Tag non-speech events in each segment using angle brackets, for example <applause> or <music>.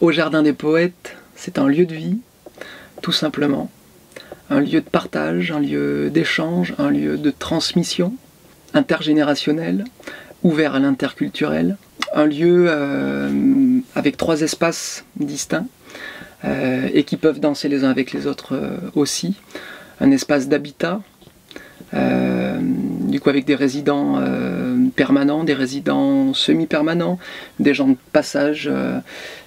Au Jardin des Poètes, c'est un lieu de vie, tout simplement. Un lieu de partage, un lieu d'échange, un lieu de transmission intergénérationnelle, ouvert à l'interculturel. Un lieu euh, avec trois espaces distincts euh, et qui peuvent danser les uns avec les autres euh, aussi. Un espace d'habitat, du coup avec des résidents permanents, des résidents semi-permanents, des gens de passage,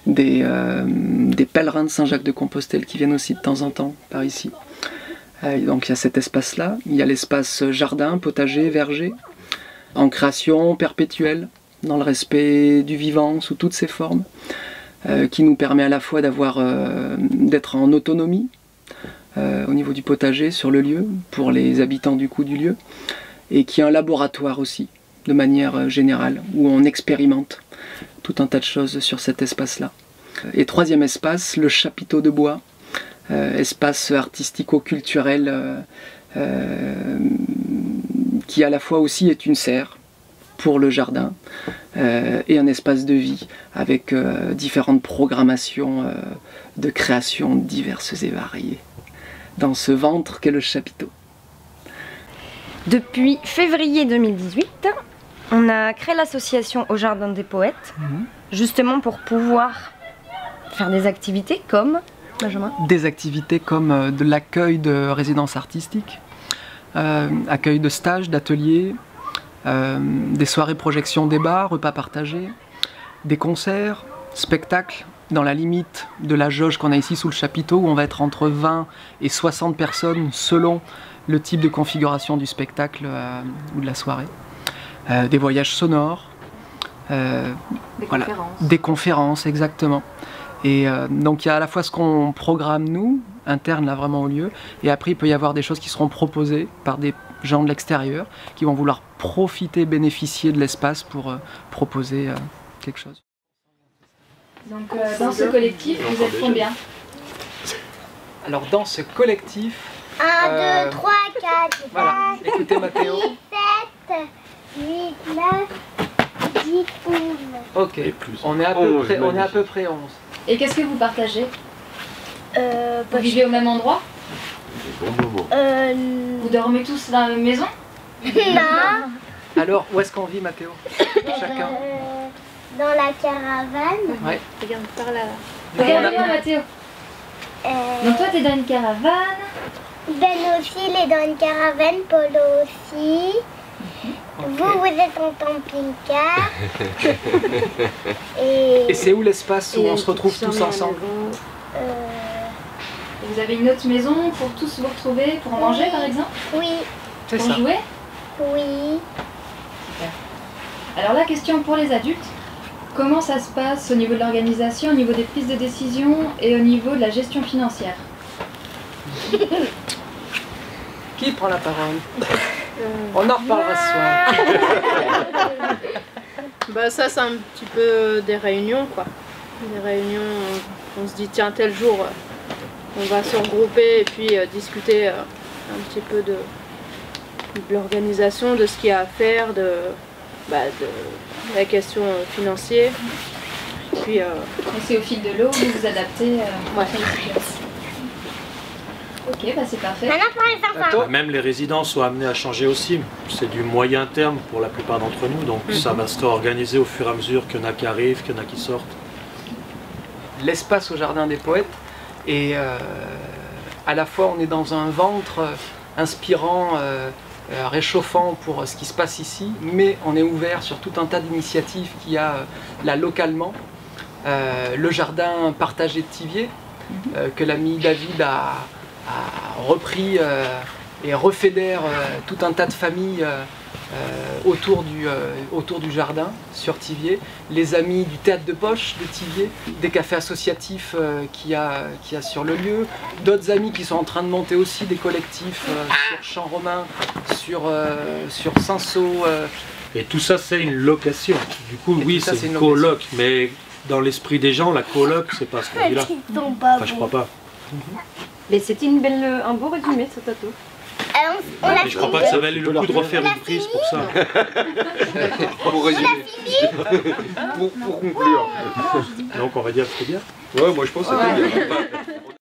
des, des, pèlerins de Saint-Jacques de Compostelle qui viennent aussi de temps en temps par ici. donc il y a cet espace-là, il y a l'espace jardin, potager, verger, en création perpétuelle, dans le respect du vivant sous toutes ses formes, euh, qui nous permet à la fois euh, d'être en autonomie euh, au niveau du potager sur le lieu, pour les habitants du coup du lieu, et qui est un laboratoire aussi, de manière générale, où on expérimente tout un tas de choses sur cet espace-là. Et troisième espace, le chapiteau de bois, espace artistico-culturel qui à la fois aussi est une serre pour le jardin euh, et un espace de vie avec euh, différentes programmations euh, de créations diverses et variées dans ce ventre qu'est le chapiteau. Depuis février 2018, on a créé l'association au Jardin des Poètes, mhm. justement pour pouvoir faire des activités comme Benjamin Des activités comme de l'accueil de résidences artistiques, accueil de stages, d'ateliers, euh, des soirées projection débat, repas partagés, des concerts, spectacles dans la limite de la jauge qu'on a ici sous le chapiteau où on va être entre 20 et 60 personnes selon le type de configuration du spectacle euh, ou de la soirée. Euh, des voyages sonores. des conférences. Des conférences, exactement. Et donc il y a à la fois ce qu'on programme nous, interne là vraiment au lieu, et après il peut y avoir des choses qui seront proposées par des gens de l'extérieur qui vont vouloir profiter, bénéficier de l'espace pour euh, proposer euh, quelque chose. Donc euh, dans ce collectif, vous êtes combien? Alors dans ce collectif... 1, 2, 3, 4, voilà. Écoutez Mathéo. 7, 8, 9, 10, 11. Ok, on est à peu, près, on est à peu près 11. Et qu'est-ce que vous partagez euh, Vous vivez au même endroit euh, Vous dormez tous dans la même maison <laughs> Non. Alors, où est-ce qu'on vit, Mathéo <laughs> Chacun euh, Dans la caravane. Ouais. Regarde, par là. Regarde Mathéo. Euh... Donc toi, t'es dans une caravane. Ben aussi, il est dans une caravane, Polo aussi. Vous, vous êtes en camping-car. Et, Et c'est où l'espace où on se retrouve tous ensemble euh... Vous avez une autre maison pour tous vous retrouver, pour en manger par exemple Oui. Pour jouer Oui. Super. Alors la question pour les adultes, comment ça se passe au niveau de l'organisation, au niveau des prises de décision et au niveau de la gestion financière? <laughs> Qui prend la parole euh, On en reparlera ce soir. <laughs> bah ça c'est un petit peu des réunions quoi. Des réunions, on se dit tiens tel jour on va se regrouper et puis euh, discuter euh, un petit peu de, l'organisation, de ce qu'il y a à faire, de, bah, la question financière. Puis, euh, c'est au fil de l'eau, vous vous adaptez ouais. Ok, bah c'est parfait. Même les résidents sont amenés à changer aussi. C'est du moyen terme pour la plupart d'entre nous, donc mhm. ça va se réorganiser au fur et à mesure qu'il y en a qui arrivent, qu'il y en a qui sortent. L'espace au Jardin des Poètes, et euh, à la fois, on est dans un ventre euh, inspirant, euh, réchauffant pour ce qui se passe ici, mais on est ouvert sur tout un tas d'initiatives qu'il y a là localement. le jardin partagé de Tivier, mhm. que l'ami David a, repris et refédère tout un tas de familles euh, autour, du, euh, autour du jardin sur Tivier, les amis du théâtre de poche de Tivier, des cafés associatifs euh, qu'il y, a, qui a sur le lieu, d'autres amis qui sont en train de monter aussi des collectifs sur Champ-Romain, sur, sur Saint-Saul. Et tout ça, c'est une location. Du coup, oui, c'est une coloc, mais dans l'esprit des gens, la coloc, c'est pas ce qu'on dit là. Enfin, je crois pas. Mais c'était une belle, un beau résumé, ce tatou. Euh, on, on je crois pas que ça valait le coup de refaire une prise pour ça. <laughs> Pour résumer. pour, pour conclure. Donc on va dire que c'est bien. Ouais, moi je pense que c'était bien.